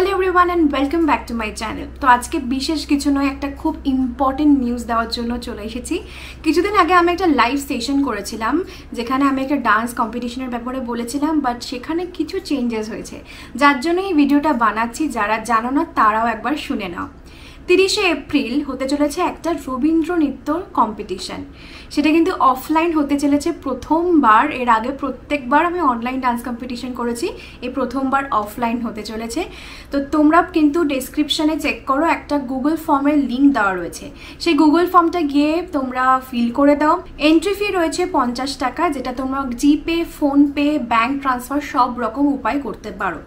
Hello everyone and welcome back to my channel তো আজকে বিশেষ কিছু নয়, একটা খুব ইম্পর্টেন্ট নিউজ দেওয়ার জন্য চলে এসেছি। কিছুদিন আগে আমি একটা লাইভ সেশন করেছিলাম, যেখানে আমি একটা ডান্স কম্পিটিশনের ব্যাপারে বলেছিলাম বাট সেখানে কিছু চেঞ্জেস হয়েছে। যার জন্য এই ভিডিওটা বানাচ্ছি, যারা জানো না তারাও একবার শুনে নাও। তিরিশে এপ্রিল হতে চলেছে একটা রবীন্দ্র নৃত্য কম্পিটিশন সেটা কিন্তু অফলাইন হতে চলেছে প্রথমবার। এর আগে প্রত্যেকবার আমি অনলাইন ডান্স কম্পিটিশন করেছি এই প্রথমবার অফলাইন হতে চলেছে। তো তোমরা কিন্তু ডেসক্রিপশানে চেক করো, একটা গুগল ফর্মের লিঙ্ক দেওয়া রয়েছে। সেই গুগল ফর্মটা গিয়ে তোমরা ফিল করে দাও। এন্ট্রি ফি রয়েছে পঞ্চাশ টাকা, যেটা তোমরা জিপে ফোনপে ব্যাঙ্ক ট্রান্সফার সব রকম উপায় করতে পারো।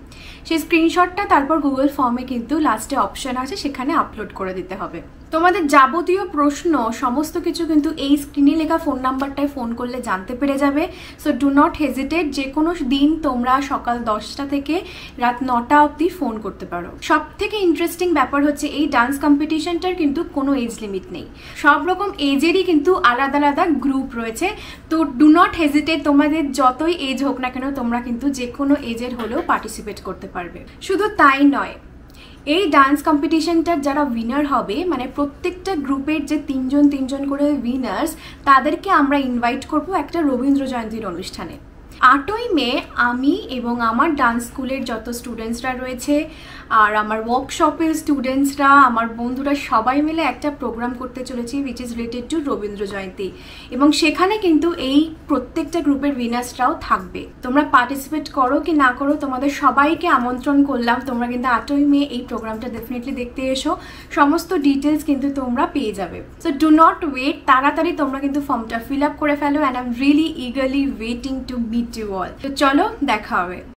সেই স্ক্রিনশটটা তারপর গুগল ফর্মে কিন্তু লাস্টে অপশন আছে, সেখানে আপলোড করে দিতে হবে। তোমাদের যাবতীয় প্রশ্ন, সমস্ত কিছু কিন্তু এই স্ক্রিনে লেখা ফোন নাম্বারটায় ফোন করলে জানতে পেরে যাবে। সো ডু নট হেজিটেট যে কোনো দিন তোমরা সকাল দশটা থেকে রাত নটা অবধি ফোন করতে পারো। সব থেকে ইন্টারেস্টিং ব্যাপার হচ্ছে এই ডান্স কম্পিটিশনটার কিন্তু কোনো এজ লিমিট নেই। সব রকম এজেরই কিন্তু আলাদা আলাদা গ্রুপ রয়েছে। তো ডু নট হেজিটেট তোমাদের যতই এজ হোক না কেন, তোমরা কিন্তু যে কোনো এজের হলেও পার্টিসিপেট করতে পারবে। শুধু তাই নয় এই ডান্স কম্পিটিশনটার যারা উইনার হবে মানে প্রত্যেকটা গ্রুপের যে তিনজন তিনজন করে উইনার্স তাদেরকে আমরা ইনভাইট করব একটা রবীন্দ্র জয়ন্তীর অনুষ্ঠানে। আটই মে আমি এবং আমার ডান্স স্কুলের যত স্টুডেন্টসরা রয়েছে আর আমার ওয়ার্কশপের স্টুডেন্টসরা আমার বন্ধুরা সবাই মিলে একটা প্রোগ্রাম করতে চলেছি which is related to Rabindra Jayanti. এবং সেখানে কিন্তু এই প্রত্যেকটা গ্রুপের উইনার্সরাও থাকবে। তোমরা পার্টিসিপেট করো কি না করো, তোমাদের সবাইকে আমন্ত্রণ করলাম। তোমরা কিন্তু আটই মে এই প্রোগ্রামটা ডেফিনেটলি দেখতে এসো। সমস্ত ডিটেলস কিন্তু তোমরা পেয়ে যাবে। সো ডু নট ওয়েট তাড়াতাড়ি তোমরা কিন্তু ফর্মটা ফিল আপ করে ফেলো and I am really eagerly waiting to meet you all তো চলো দেখা হবে।